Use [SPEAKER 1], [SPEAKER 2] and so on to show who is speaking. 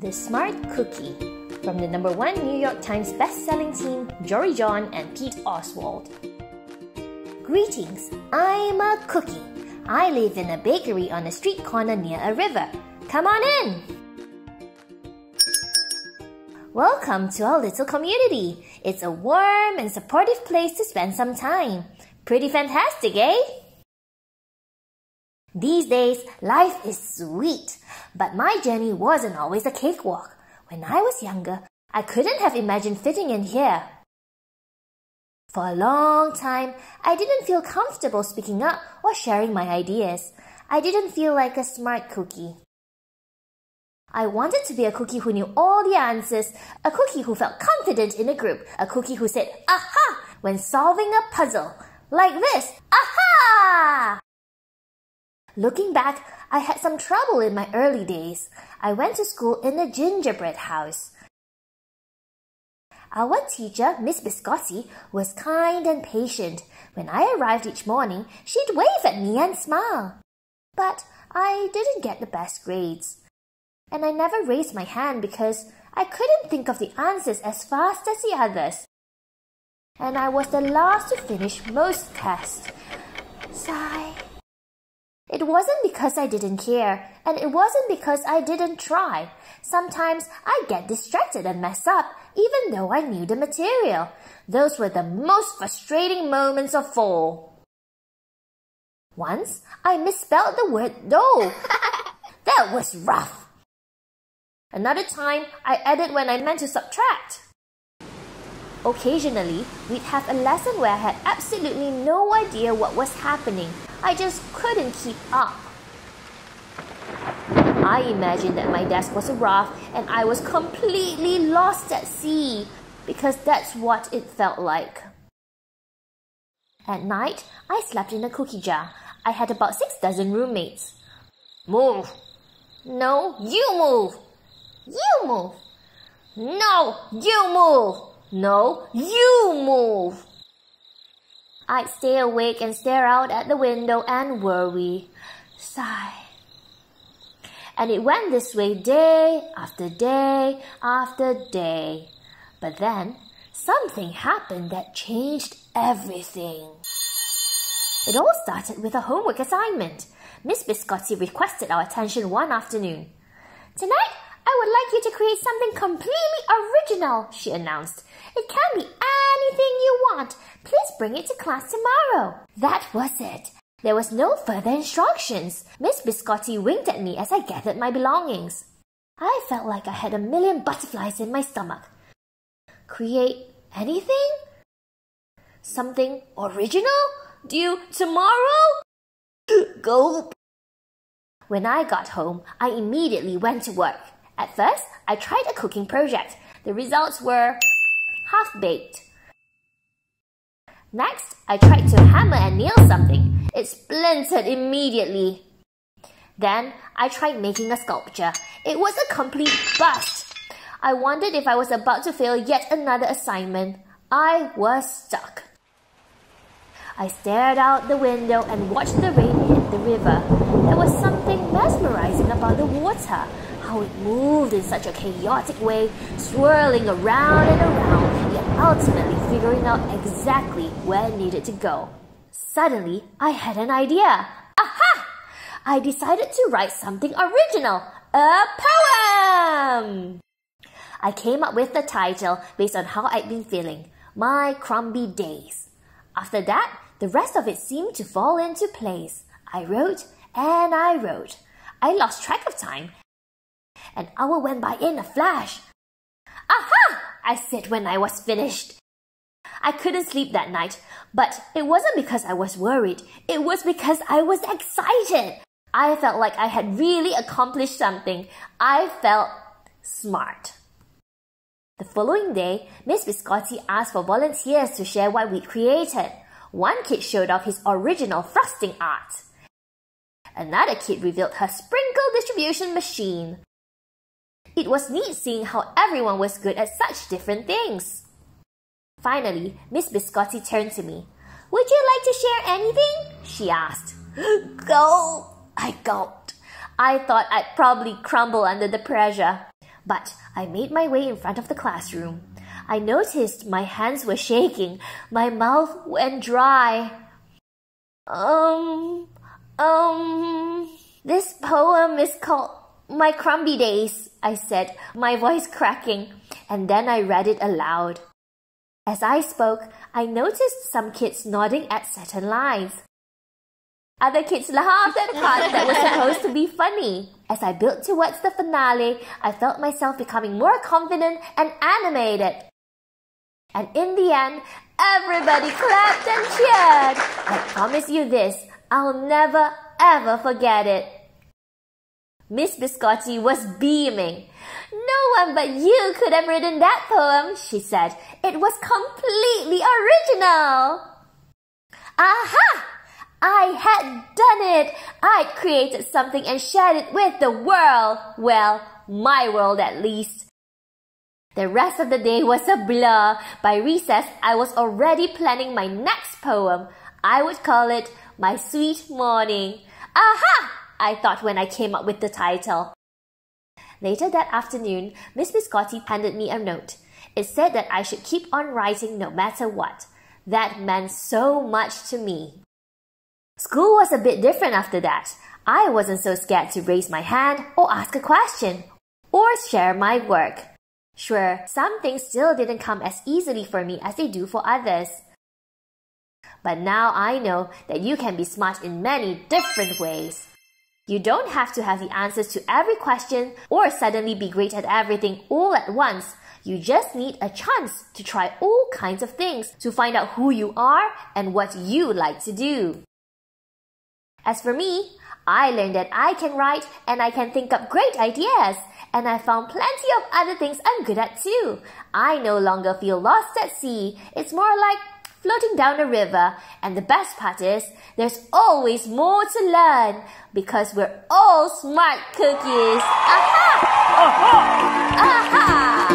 [SPEAKER 1] The Smart Cookie from the number one New York Times best-selling team Jory John and Pete Oswald. Greetings, I'm a cookie. I live in a bakery on a street corner near a river. Come on in! Welcome to our little community. It's a warm and supportive place to spend some time. Pretty fantastic, eh? These days, life is sweet, but my journey wasn't always a cakewalk. When I was younger, I couldn't have imagined fitting in here. For a long time, I didn't feel comfortable speaking up or sharing my ideas. I didn't feel like a smart cookie. I wanted to be a cookie who knew all the answers, a cookie who felt confident in a group, a cookie who said aha when solving a puzzle. Like this, aha! Looking back, I had some trouble in my early days. I went to school in a gingerbread house. Our teacher, Miss Biscotti, was kind and patient. When I arrived each morning, she'd wave at me and smile. But I didn't get the best grades. And I never raised my hand because I couldn't think of the answers as fast as the others. And I was the last to finish most tests. Sigh. It wasn't because I didn't care, and it wasn't because I didn't try. Sometimes I get distracted and mess up, even though I knew the material. Those were the most frustrating moments of all. Once, I misspelled the word dough. that was rough. Another time, I added when I meant to subtract. Occasionally, we'd have a lesson where I had absolutely no idea what was happening. I just couldn't keep up. I imagined that my desk was a raft and I was completely lost at sea because that's what it felt like. At night, I slept in a cookie jar. I had about six dozen roommates. Move! No, you move! You move! No, you move! No, you move! I'd stay awake and stare out at the window and worry. Sigh. And it went this way day after day after day. But then, something happened that changed everything. It all started with a homework assignment. Miss Biscotti requested our attention one afternoon. Tonight, I would like you to create something completely original, she announced. It can be anything you want. Please bring it to class tomorrow. That was it. There was no further instructions. Miss Biscotti winked at me as I gathered my belongings. I felt like I had a million butterflies in my stomach. Create anything? Something original? Due tomorrow? Gulp. When I got home, I immediately went to work. At first, I tried a cooking project. The results were half-baked. Next, I tried to hammer and nail something. It splintered immediately. Then, I tried making a sculpture. It was a complete bust. I wondered if I was about to fail yet another assignment. I was stuck. I stared out the window and watched the rain hit the river. There was something mesmerizing about the water how it moved in such a chaotic way, swirling around and around, yet ultimately figuring out exactly where it needed to go. Suddenly, I had an idea. Aha! I decided to write something original, a poem! I came up with the title based on how I'd been feeling, My Crumby Days. After that, the rest of it seemed to fall into place. I wrote and I wrote. I lost track of time an hour went by in a flash. Aha! I said when I was finished. I couldn't sleep that night, but it wasn't because I was worried. It was because I was excited. I felt like I had really accomplished something. I felt smart. The following day, Miss Biscotti asked for volunteers to share what we'd created. One kid showed off his original frosting art. Another kid revealed her sprinkle distribution machine. It was neat seeing how everyone was good at such different things. Finally, Miss Biscotti turned to me. Would you like to share anything? She asked. Go! I gulped. I thought I'd probably crumble under the pressure. but I made my way in front of the classroom. I noticed my hands were shaking, my mouth went dry. Um, um, this poem is called My Crumbly Days, I said, my voice cracking, and then I read it aloud. As I spoke, I noticed some kids nodding at certain lines. Other kids laughed at parts that were supposed to be funny. As I built towards the finale, I felt myself becoming more confident and animated. And in the end, everybody clapped and cheered. I promise you this, I'll never ever forget it. Miss Biscotti was beaming. No one but you could have written that poem, she said. It was completely original. Aha! I had done it! I created something and shared it with the world. Well, my world at least. The rest of the day was a blur. By recess, I was already planning my next poem. I would call it My Sweet Morning. Aha! I thought when I came up with the title. Later that afternoon, Miss Biscotti handed me a note. It said that I should keep on writing no matter what. That meant so much to me. School was a bit different after that. I wasn't so scared to raise my hand or ask a question or share my work. Sure, some things still didn't come as easily for me as they do for others. But now I know that you can be smart in many different ways. You don't have to have the answers to every question or suddenly be great at everything all at once. You just need a chance to try all kinds of things to find out who you are and what you like to do. As for me, I learned that I can write and I can think up great ideas. And I found plenty of other things I'm good at too. I no longer feel lost at sea. It's more like floating down a river. And the best part is, there's always more to learn because we're all smart cookies. Aha! Aha! Aha!